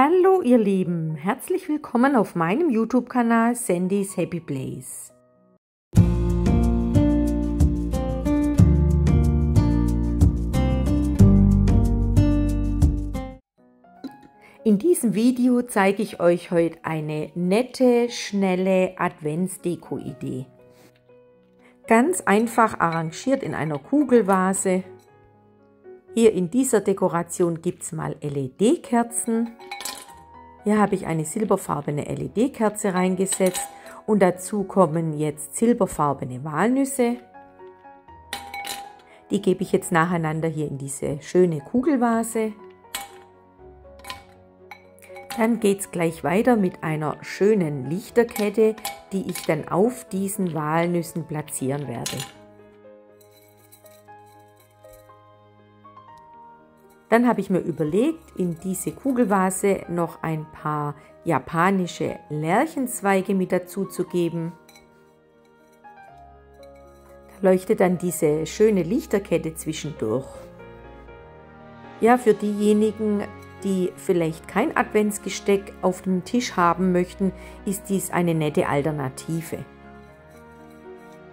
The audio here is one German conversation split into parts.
Hallo ihr Lieben, herzlich willkommen auf meinem YouTube-Kanal Sandy's Happy Place. In diesem Video zeige ich euch heute eine nette, schnelle Adventsdeko-Idee. Ganz einfach arrangiert in einer Kugelvase. Hier in dieser Dekoration gibt es mal LED-Kerzen. Hier habe ich eine silberfarbene LED-Kerze reingesetzt und dazu kommen jetzt silberfarbene Walnüsse. Die gebe ich jetzt nacheinander hier in diese schöne Kugelvase. Dann geht es gleich weiter mit einer schönen Lichterkette, die ich dann auf diesen Walnüssen platzieren werde. Dann habe ich mir überlegt, in diese Kugelvase noch ein paar japanische Lärchenzweige mit dazu zu geben. Da leuchtet dann diese schöne Lichterkette zwischendurch. Ja, für diejenigen, die vielleicht kein Adventsgesteck auf dem Tisch haben möchten, ist dies eine nette Alternative.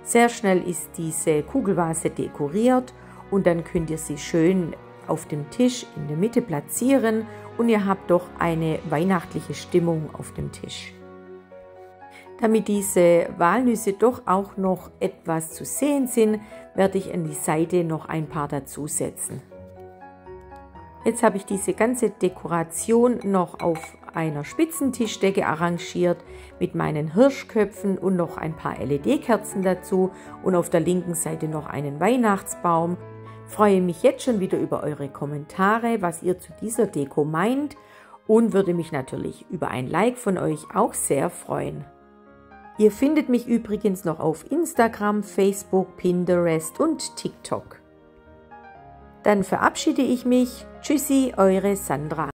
Sehr schnell ist diese Kugelvase dekoriert und dann könnt ihr sie schön auf dem Tisch in der Mitte platzieren und ihr habt doch eine weihnachtliche Stimmung auf dem Tisch. Damit diese Walnüsse doch auch noch etwas zu sehen sind, werde ich an die Seite noch ein paar dazusetzen. Jetzt habe ich diese ganze Dekoration noch auf einer Spitzentischdecke arrangiert mit meinen Hirschköpfen und noch ein paar LED-Kerzen dazu und auf der linken Seite noch einen Weihnachtsbaum. Freue mich jetzt schon wieder über eure Kommentare, was ihr zu dieser Deko meint und würde mich natürlich über ein Like von euch auch sehr freuen. Ihr findet mich übrigens noch auf Instagram, Facebook, Pinterest und TikTok. Dann verabschiede ich mich. Tschüssi, eure Sandra.